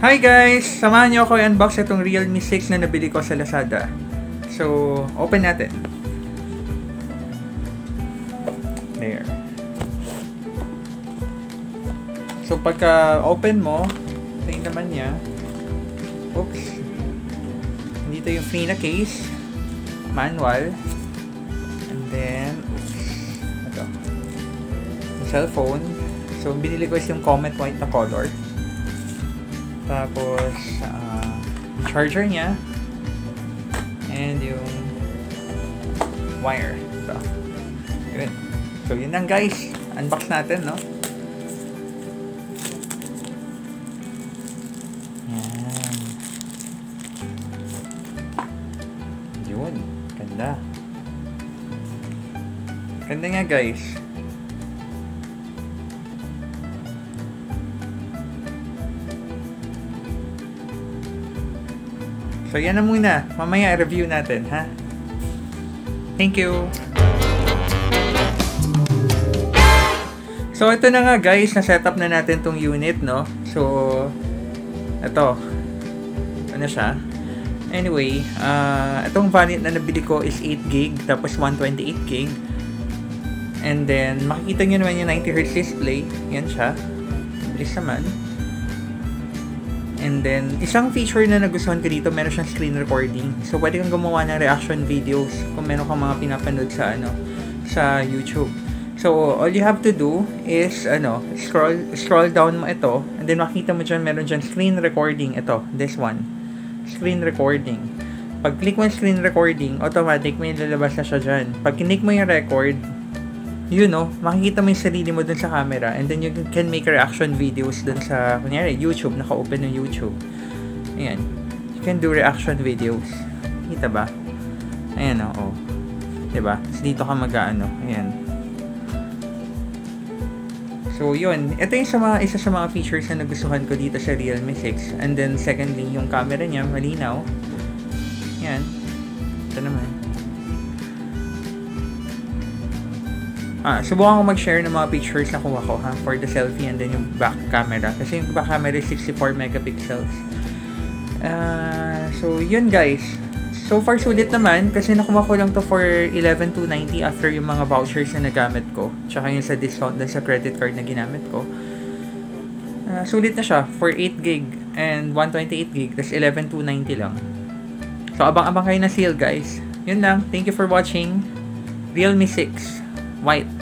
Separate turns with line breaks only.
Hi guys! Samahan niyo ako i-unbox itong Realme 6 na nabili ko sa Lazada. So, open natin. There. So, pagka open mo, yung naman niya. Oops. Dito yung free na case. Manual. And then, ito. Cellphone. So, binili ko is yung Comet White na color. Tapos, uh, charger niya. And yung wire. Ito. Yun. So, yun lang guys. Unbox natin, no? Yan. Yun. Ganda. Ganda nga guys. So, yan na muna. Mamaya review natin, ha? Thank you! So, ito na nga guys, na-setup na natin tong unit, no? So, ito. Ano siya? Anyway, uh, itong variant na nabili ko is 8GB, tapos 128GB. And then, makikita nyo naman yung 90Hz display. Yan siya. Bilis naman. And then, isang feature na nagustuhan ko dito, meron siyang screen recording. So, pwede kang gumawa ng reaction videos kung meron kang mga pinapanood sa, ano, sa YouTube. So, all you have to do is, ano, scroll, scroll down mo ito, and then makita mo dyan, meron dyan screen recording. Ito, this one. Screen recording. Pag click mo screen recording, automatic may lalabas na siya dyan. Pag kinik mo yung record, you know, makikita mo yung sarili mo dun sa camera and then you can make reaction videos dun sa, kunyari, YouTube, naka-open yung YouTube. Ayan. You can do reaction videos. Kita ba? Ayan o, oh, oh. Diba? So, dito ka mag-ano. Ayan. So, yun. Ito yung sa mga, isa sa mga features na nagustuhan ko dito sa Realme 6. And then, secondly, yung camera niya, malinaw. Yan. Ito naman. Ah, subukan ko mag-share ng mga pictures na kuha ko ha, for the selfie and then yung back camera. Kasi yung back camera is 64 megapixels. Uh, so, yun guys. So far, sulit naman kasi nakuha ko lang to for 11,290 after yung mga vouchers na nagamit ko. Tsaka yung sa discount dun sa credit card na ginamit ko. Uh, sulit na siya for 8 gig and 128 gig. Tapos 11,290 lang. So, abang-abang kayo na sale guys. Yun lang. Thank you for watching. Realme 6. White.